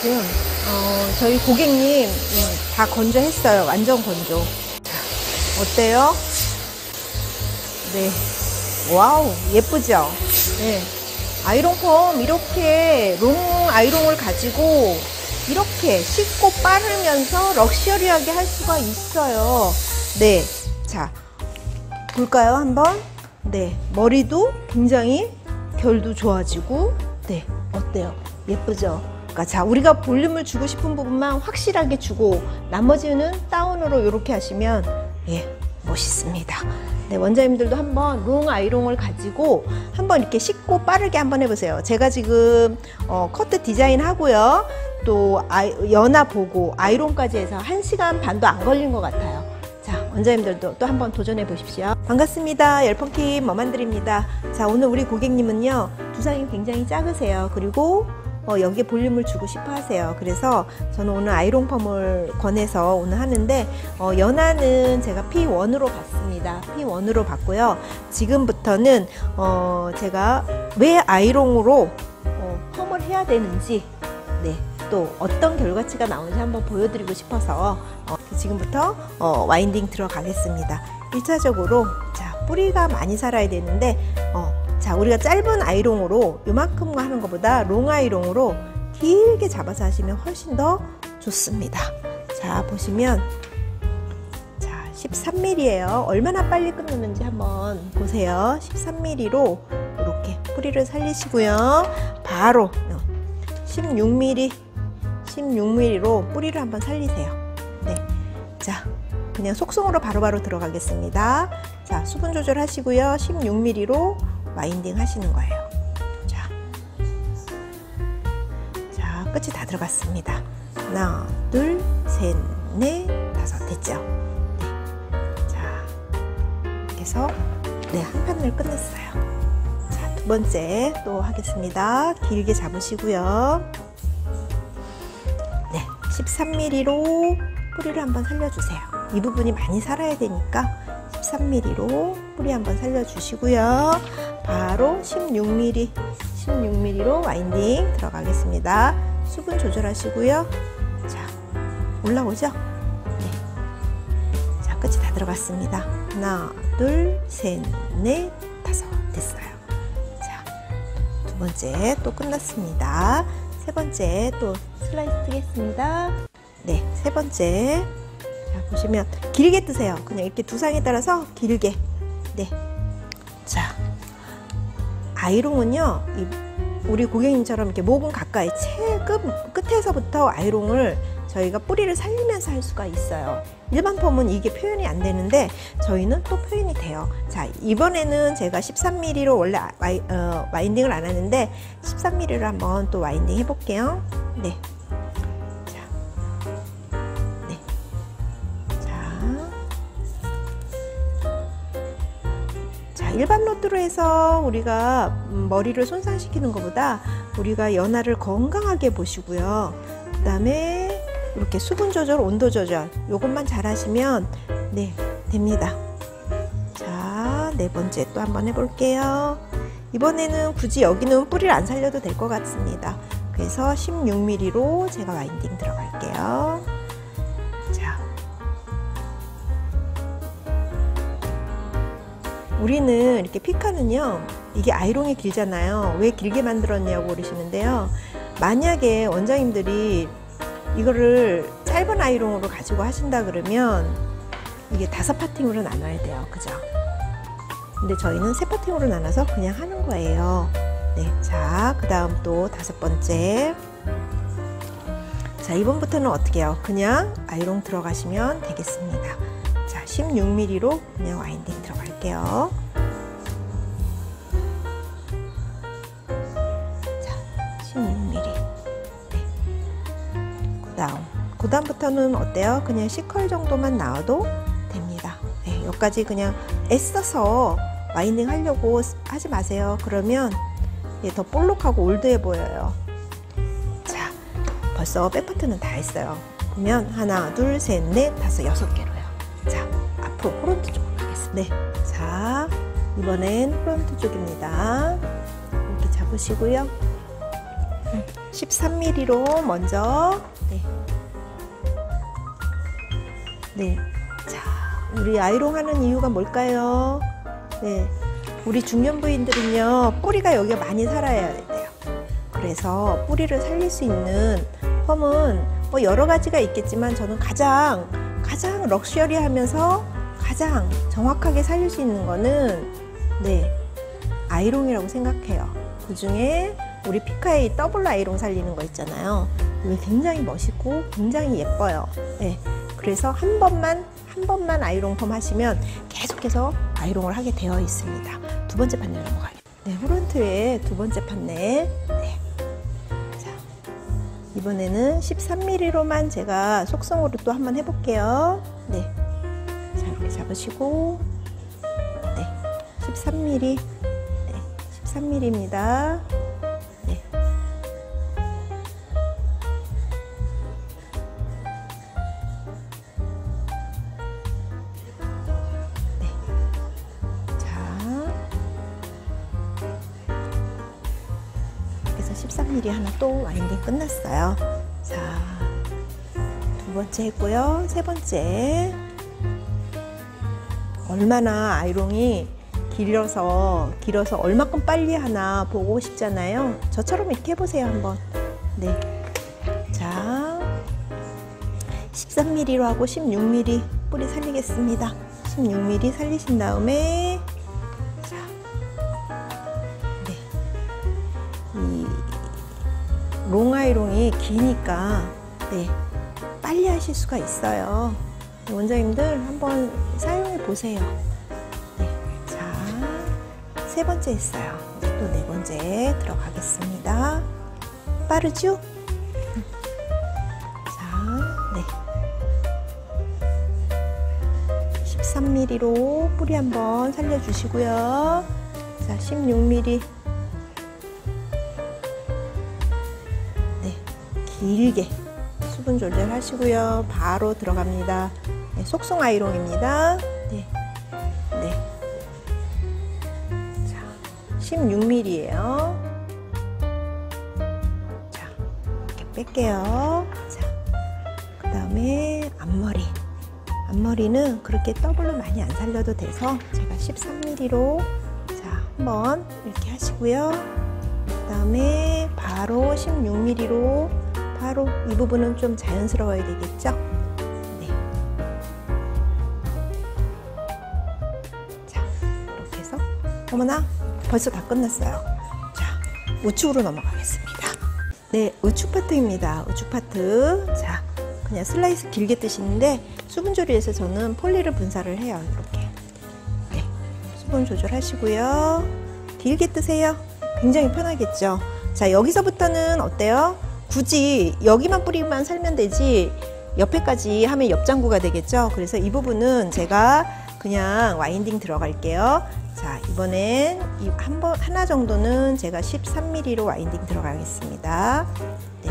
지금 어, 저희 고객님 음, 다 건조했어요. 완전 건조. 자, 어때요? 네. wow, 예쁘죠? 네. 아이롱 펌 이렇게 long 아이롱을 가지고 이렇게 쉽고 빠르면서 럭셔리하게 할 수가 있어요. 네. 자, 볼까요? 한번? 네. 머리도 굉장히 결도 좋아지고, 네. 어때요? 예쁘죠? 그러니까 자, 우리가 볼륨을 주고 싶은 부분만 확실하게 주고, 나머지는 다운으로 이렇게 하시면, 예, 멋있습니다. 네, 원장님들도 한번 long 아이롱을 가지고 한번 이렇게 쉽고 빠르게 한번 해보세요. 제가 지금 어, 커트 디자인 하고요. 또 아이, 연화 보고 아이롱까지 해서 1시간 반도 안 걸린 것 같아요. 자, 원장님들도 또 한번 도전해 보십시오. 반갑습니다. 열펑킴 머만들입니다. 자, 오늘 우리 고객님은요. 두상이 굉장히 작으세요. 그리고 어, 여기에 볼륨을 주고 싶어 하세요. 그래서 저는 오늘 아이롱 펌을 권해서 오늘 하는데 어, 연화는 제가 P1으로 봤습니다. P1으로 봤고요. 지금부터는 어, 제가 왜 아이롱으로 어, 펌을 해야 되는지 네, 또 어떤 결과치가 나오는지 한번 보여드리고 싶어서 어, 지금부터 어, 와인딩 들어가겠습니다. 1차적으로 자 뿌리가 많이 살아야 되는데 어, 자 우리가 짧은 아이롱으로 요만큼 하는 것보다 롱 아이롱으로 길게 잡아서 하시면 훨씬 더 좋습니다. 자 보시면 자 13mm예요. 얼마나 빨리 끝나는지 한번 보세요. 13mm로 이렇게 뿌리를 살리시고요. 바로 16mm 16mm로 뿌리를 한번 살리세요. 네. 자, 그냥 속성으로 바로바로 들어가겠습니다. 자, 수분 조절하시고요. 16mm로 와인딩 하시는 거예요. 자, 자, 끝이 다 들어갔습니다. 하나, 둘, 셋, 넷, 다섯. 됐죠? 네. 자, 해서 네, 한 판을 끝냈어요. 자, 두 번째 또 하겠습니다. 길게 잡으시고요. 네, 13mm로 뿌리를 한번 살려주세요. 이 부분이 많이 살아야 되니까 13mm로 뿌리 한번 살려주시고요. 바로 16mm, 16mm로 와인딩 들어가겠습니다. 수분 조절하시고요. 자, 올라오죠? 네. 자, 끝이 다 들어갔습니다. 하나, 둘, 셋, 넷, 다섯. 됐어요. 자, 두 번째 또 끝났습니다. 세 번째 또 슬라이스 뜨겠습니다. 네, 세 번째. 자, 보시면 길게 뜨세요. 그냥 이렇게 두상에 따라서 길게. 네. 자, 아이롱은요, 이 우리 고객님처럼 이렇게 목은 가까이 채끝 끝에서부터 아이롱을 저희가 뿌리를 살리면서 할 수가 있어요. 일반 펌은 이게 표현이 안 되는데 저희는 또 표현이 돼요. 자 이번에는 제가 13mm로 원래 와이, 어, 와인딩을 안 하는데 13mm로 한번 또 와인딩 해볼게요. 네. 일반 로드로 해서 우리가 머리를 손상시키는 것보다 우리가 연화를 건강하게 보시고요. 그 다음에 이렇게 수분 조절, 온도 조절 요것만 잘 하시면 네 됩니다. 자, 네 번째 또 한번 해볼게요. 이번에는 굳이 여기는 뿌리를 안 살려도 될 것 같습니다. 그래서 16mm로 제가 와인딩 들어갈게요. 우리는 이렇게 피카는요, 이게 아이롱이 길잖아요. 왜 길게 만들었냐고 그러시는데요. 만약에 원장님들이 이거를 짧은 아이롱으로 가지고 하신다 그러면 이게 다섯 파팅으로 나눠야 돼요. 그죠? 근데 저희는 세 파팅으로 나눠서 그냥 하는 거예요. 네. 자, 그 다음 또 다섯 번째. 자, 이번부터는 어떻게 해요? 그냥 아이롱 들어가시면 되겠습니다. 자, 16mm로 그냥 와인딩 들어갈게요. 그 다음부터는 어때요? 그냥 C컬 정도만 나와도 됩니다. 네, 여기까지 그냥 애써서 winding 하려고 하지 마세요. 그러면 더 볼록하고 올드해 보여요. 자 벌써 back part는 다 했어요. 그러면 하나 둘 셋 넷 다섯 여섯 개로요. 자 앞으로 front 쪽으로 가겠습니다. 네, 자 이번엔 front 쪽입니다. 이렇게 잡으시고요. 음. 13mm로 먼저 네. 네. 자, 우리 아이롱 하는 이유가 뭘까요? 네. 우리 중년부인들은요, 뿌리가 여기가 많이 살아야 돼요. 그래서 뿌리를 살릴 수 있는 펌은 뭐 여러 가지가 있겠지만 저는 가장, 가장 럭셔리 하면서 가장 정확하게 살릴 수 있는 거는, 네. 아이롱이라고 생각해요. 그 중에 우리 피카의 더블 아이롱 살리는 거 있잖아요. 이게 굉장히 멋있고 굉장히 예뻐요. 네. 그래서 한 번만 한 번만 아이롱 펌 하시면 계속해서 아이롱을 하게 되어 있습니다. 두 번째 판넬 넘어가겠습니다. 네, front의 두 번째 판넬. 네. 자, 이번에는 13mm로만 제가 속성으로 또 한번 해볼게요. 네. 자, 이렇게 잡으시고, 네, 13mm, 네, 13mm입니다. 13mm 하나 또 와인딩 끝났어요. 자, 두 번째 했고요. 세 번째. 얼마나 아이롱이 길어서, 길어서 얼마큼 빨리 하나 보고 싶잖아요. 저처럼 이렇게 해보세요, 한번. 네. 자, 13mm로 하고 16mm 뿌리 살리겠습니다. 16mm 살리신 다음에 롱아이롱이 기니까 네, 빨리 하실 수가 있어요. 원장님들 한번 사용해 보세요. 네, 자, 세 번째 했어요. 이제 또 네 번째 들어가겠습니다. 빠르죠? 자, 네. 13mm로 뿌리 한번 살려주시고요. 자, 16mm. 길게 수분 조절 하시고요. 바로 들어갑니다. 네, 속성 아이롱입니다. 네, 네. 자, 16mm예요. 자, 이렇게 뺄게요. 자, 그 다음에 앞머리. 앞머리는 그렇게 더블로 많이 안 살려도 돼서 제가 13mm로 자 한번 이렇게 하시고요. 그 다음에 바로 16mm로 바로 이 부분은 좀 자연스러워야 되겠죠? 네. 자 이렇게 해서 어머나 벌써 다 끝났어요. 자 우측으로 넘어가겠습니다. 네 우측 파트입니다. 우측 파트 자 그냥 슬라이스 길게 뜨시는데 수분 조리에서 저는 폴리를 분사를 해요. 이렇게. 네. 수분 조절하시고요. 길게 뜨세요. 굉장히 편하겠죠. 자, 여기서부터는 어때요? 굳이 여기만 뿌리만 살면 되지 옆에까지 하면 옆장구가 되겠죠. 그래서 이 부분은 제가 그냥 와인딩 들어갈게요. 자, 이번엔 한 번, 하나 정도는 제가 13mm로 와인딩 들어가겠습니다. 네.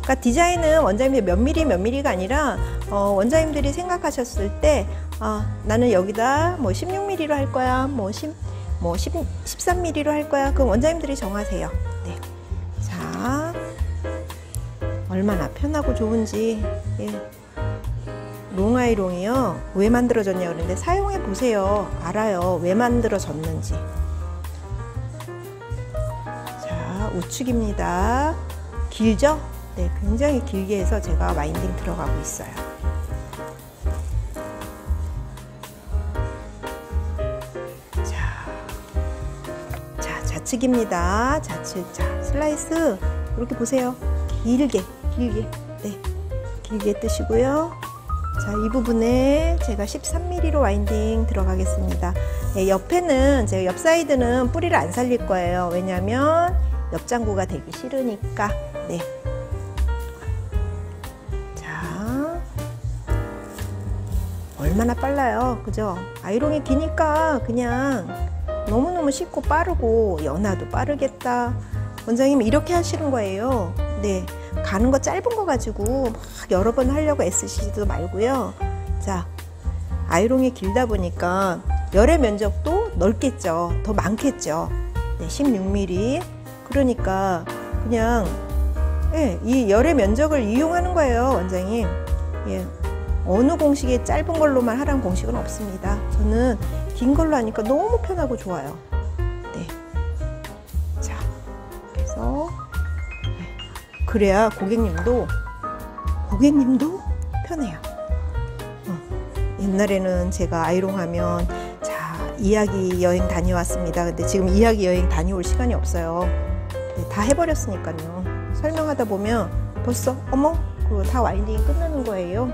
그러니까 디자인은 원장님들 몇 미리 몇 미리가 아니라 어, 원장님들이 생각하셨을 때 어, 나는 여기다 뭐 16mm로 할 거야, 뭐 10, 뭐 10, 13mm로 할 거야. 그럼 원장님들이 정하세요. 네. 자, 얼마나 편하고 좋은지. 예. 롱아이롱이요. 왜 만들어졌냐 그러는데 사용해 보세요. 알아요. 왜 만들어졌는지. 자, 우측입니다. 길죠? 네, 굉장히 길게 해서 제가 winding 들어가고 있어요. 자, 자 좌측입니다. 좌측, 자 슬라이스 이렇게 보세요. 길게, 길게, 네, 길게 뜨시고요. 자, 이 부분에 제가 13mm로 winding 들어가겠습니다. 네, 옆에는 제가 옆 사이드는 뿌리를 안 살릴 거예요. 왜냐하면 옆장구가 되기 싫으니까. 네. 얼마나 빨라요. 그죠? 아이롱이 기니까 그냥 너무너무 쉽고 빠르고 연화도 빠르겠다. 원장님 이렇게 하시는 거예요. 네. 가는 거 짧은 거 가지고 막 여러 번 하려고 애쓰시지도 말고요. 자, 아이롱이 길다 보니까 열의 면적도 넓겠죠. 더 많겠죠. 네, 16mm. 그러니까 그냥 예, 이 열의 면적을 이용하는 거예요, 원장님. 예. 어느 공식이 짧은 걸로만 하라는 공식은 없습니다. 저는 긴 걸로 하니까 너무 편하고 좋아요. 그래야 고객님도 고객님도 편해요. 어. 옛날에는 제가 아이롱 하면 자 이야기 여행 다녀왔습니다. 근데 지금 이야기 여행 다녀올 시간이 없어요. 네, 다 해버렸으니까요. 설명하다 보면 벌써 어머 그거 다 와인딩이 끝나는 거예요.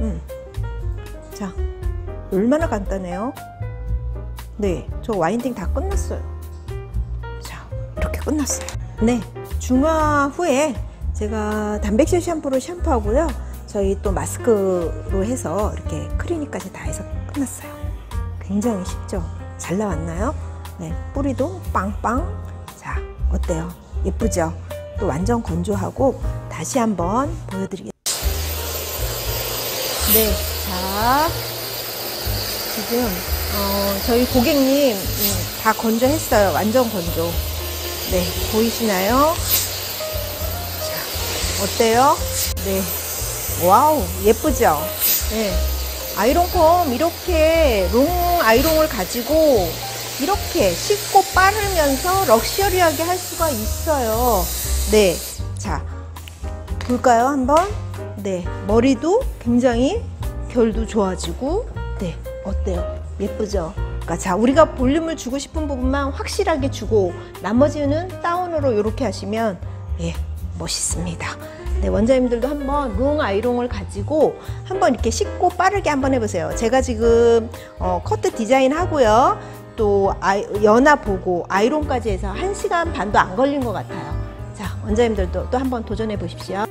음. 자 얼마나 간단해요. 네, 저 와인딩 다 끝났어요. 자, 이렇게 끝났어요. 네, 중화 후에 제가 단백질 샴푸로 샴푸하고요. 저희 또 마스크로 해서 이렇게 클리닉까지 다 해서 끝났어요. 굉장히 쉽죠? 잘 나왔나요? 네, 뿌리도 빵빵. 자, 어때요? 예쁘죠? 또 완전 건조하고 다시 한번 보여드리겠습니다. 네, 자, 지금 어, 저희 고객님 음, 다 건조했어요. 완전 건조. 네, 보이시나요? 자, 어때요? 네, wow, 예쁘죠? 네, 아이롱펌 이렇게 long 아이롱을 가지고 이렇게 쉽고 빠르면서 럭셔리하게 할 수가 있어요. 네, 자, 볼까요, 한번? 네, 머리도 굉장히 결도 좋아지고, 네, 어때요? 예쁘죠? 그러니까 자, 우리가 볼륨을 주고 싶은 부분만 확실하게 주고, 나머지는 다운으로 이렇게 하시면, 예, 멋있습니다. 네, 원장님들도 한번 long 아이롱을 가지고 한번 이렇게 쉽고 빠르게 한번 해보세요. 제가 지금 어, 커트 디자인 하고요. 또 아이, 연화 보고 아이롱까지 해서 1시간 반도 안 걸린 것 같아요. 자, 원장님들도 또 한번 도전해 보십시오.